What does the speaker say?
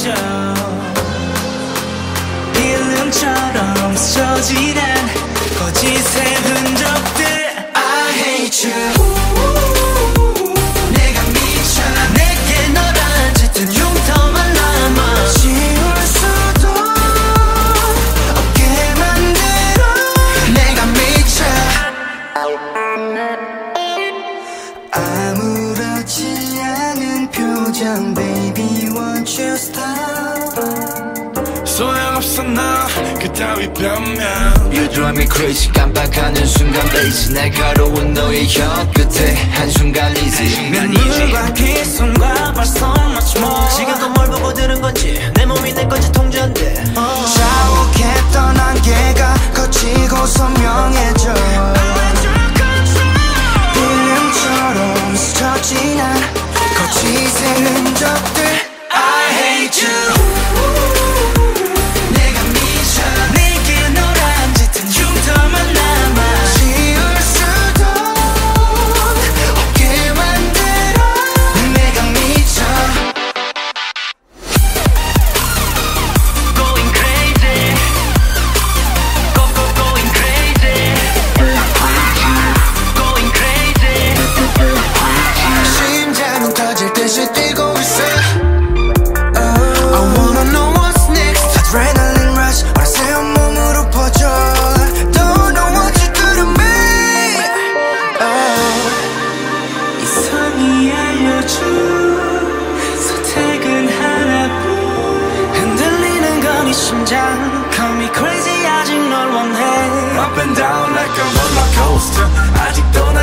잊어 필름처럼 스쳐지난 거짓의 흔적 Baby won't you stop? 소용없어 나 그따위 변명 You drive me crazy 깜빡하는 그 순간 lazy 날카로운 너의 혀 끝에 한순간이지. 눈물과 귓속과 these angel 심장 Call me crazy 아직 널 원해. Up and down like a roller coaster. 아직도 나